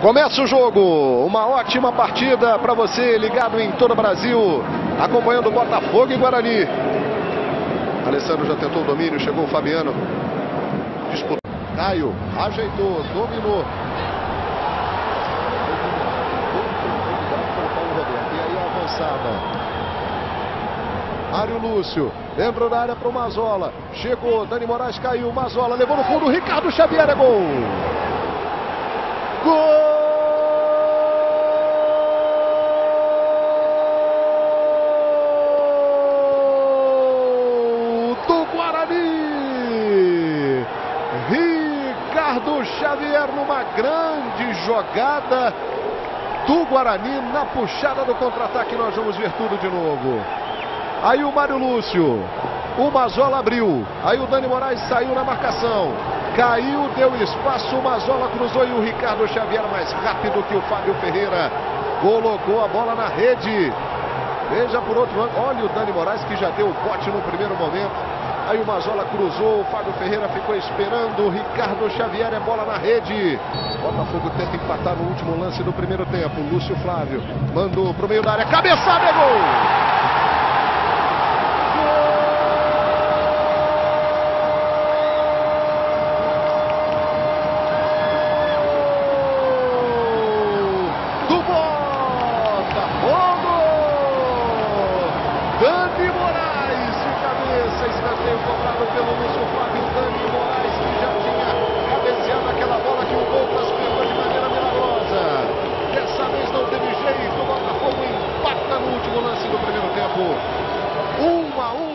Começa o jogo, uma ótima partida para você ligado em todo o Brasil, acompanhando Botafogo e Guarani. Alessandro já tentou o domínio, chegou o Fabiano. Disputou. Caio ajeitou, dominou. E aí a avançada. Mário Lúcio, entrou na área para o Mazola. Chegou, Dani Moraes caiu, Mazola levou no fundo, Ricardo Xavier é gol. Gol! Ricardo Xavier numa grande jogada do Guarani na puxada do contra-ataque. Nós vamos ver tudo de novo. Aí o Mário Lúcio. O Mazola abriu. Aí o Dani Moraes saiu na marcação. Caiu, deu espaço. O Mazola cruzou e o Ricardo Xavier mais rápido que o Fábio Ferreira. Colocou a bola na rede. Veja por outro lado, olha o Dani Moraes que já deu o bote no primeiro momento. Aí o Mazola cruzou, o Fábio Ferreira ficou esperando, o Ricardo Xavier é bola na rede. Botafogo tenta empatar no último lance do primeiro tempo. Lúcio Flávio mandou pro meio da área, cabeçada é gol! Botafogo! Dani cobrança, escanteio cobrado pelo Lúcio Flávio Dani Moraes, que já tinha cabeceado aquela bola que o gol pegou de maneira milagrosa. Dessa vez não teve jeito, o Botafogo empata no último lance do primeiro tempo. 1 um a 1 um.